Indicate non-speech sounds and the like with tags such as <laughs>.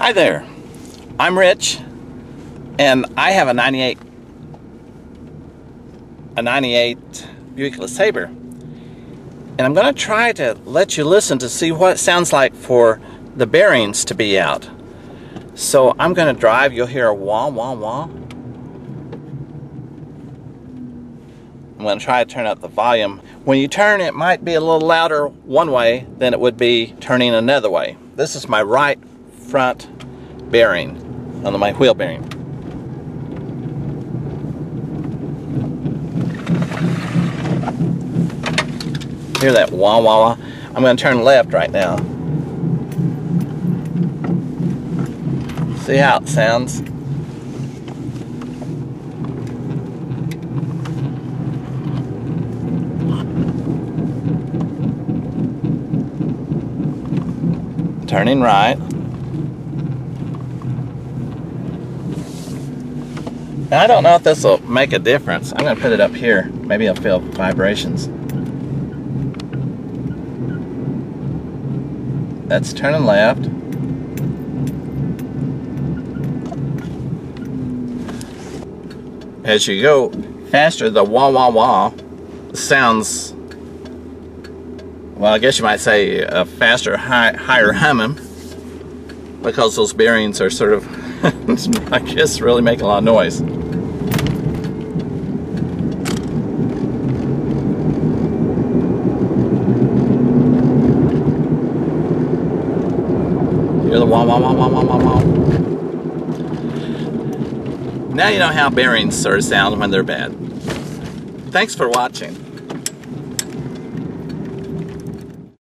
Hi there, I'm Rich, and I have a 98, a 98 Buick LeSabre, and I'm going to try to let you listen to see what it sounds like for the bearings to be out. So I'm going to drive, you'll hear a wah, wah, wah. I'm going to try to turn up the volume. When you turn, it might be a little louder one way than it would be turning another way. This is my right front bearing on the my wheel bearing. Hear that wah wah wah? I'm going to turn left right now. See how it sounds? Turning right. I don't know if this will make a difference. I'm going to put it up here. Maybe I'll feel vibrations. That's turning left. As you go faster, the wah wah wah sounds, well, I guess you might say a faster, high, higher humming because those bearings are sort of, <laughs> I guess, really making a lot of noise. Now you know how bearings sort of sound when they're bad. Thanks for watching.